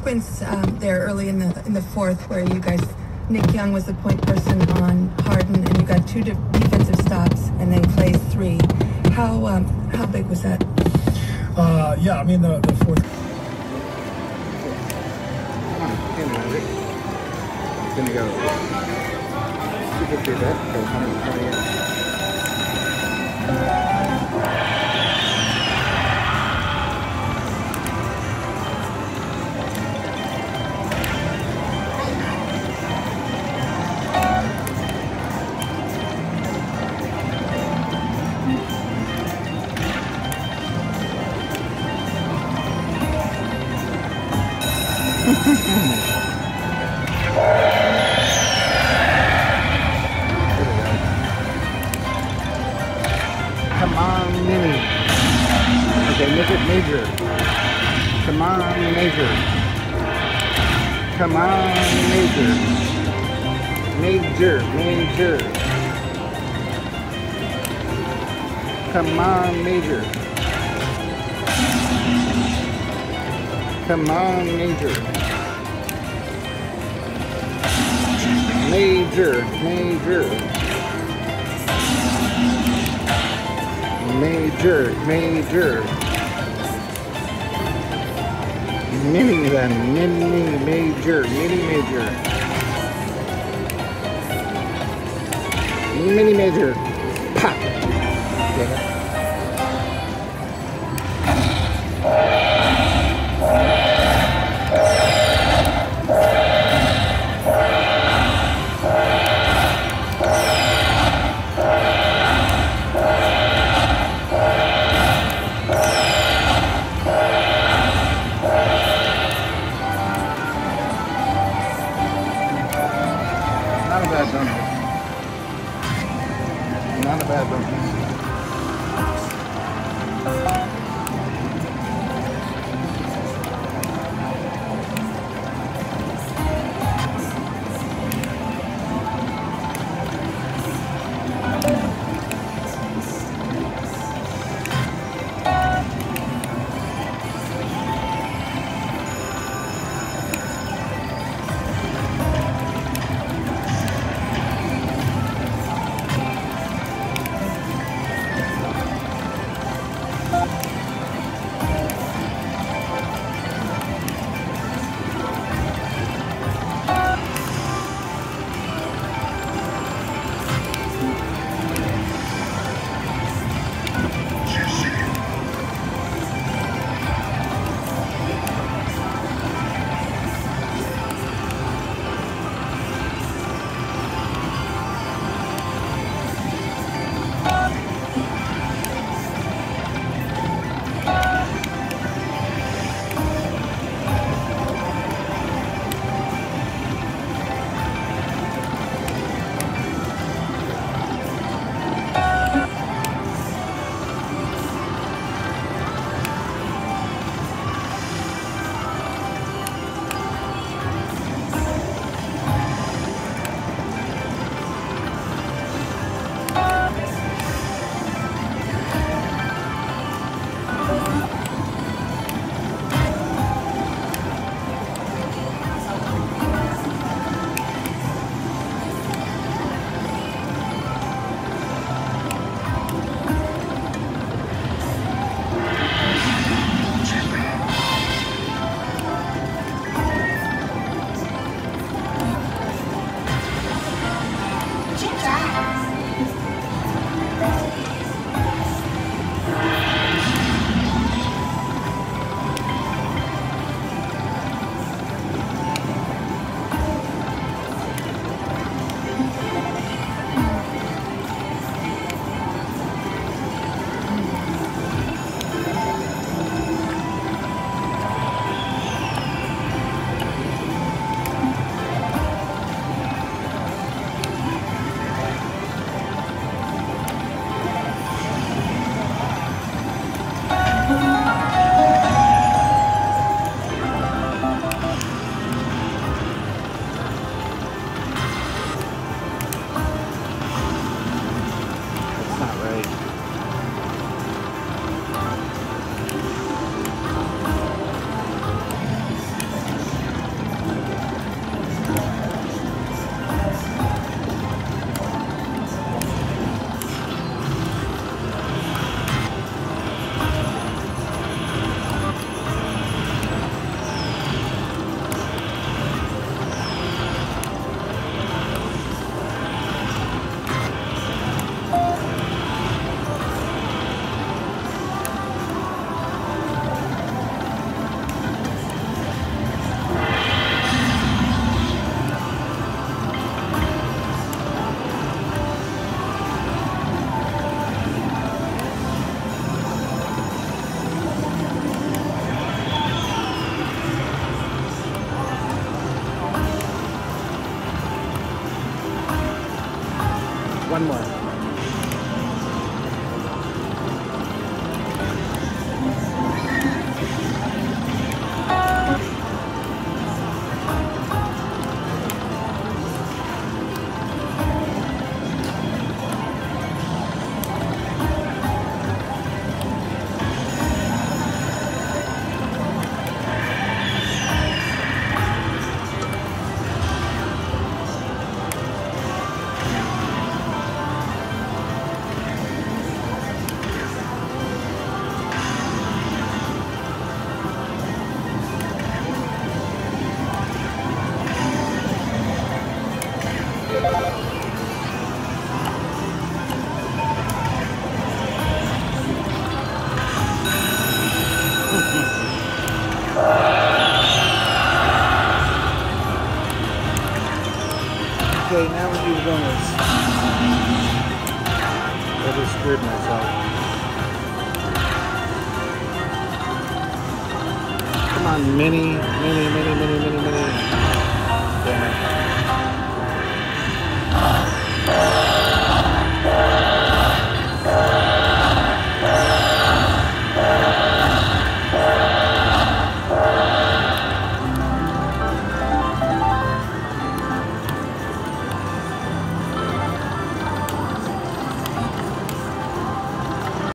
sequence um, there early in the in the fourth where you guys, Nick Young was the point person on Harden, and you got two de- defensive stops, and then Clay three. How um, how big was that? Uh, yeah, I mean the, the fourth. Come on, get in. It's gonna go. Super free bet. 120 Okay, make it major. Come on, major. Come on, major. Major, major. Come on, major. Come on, major. Major, major. Major, major. Mini then, mini, major, mini, major. Mini, major. Pop. Okay. Not a bad donut. One more. screwed myself. Come on, mini, mini, mini, mini, mini, mini. Damn it.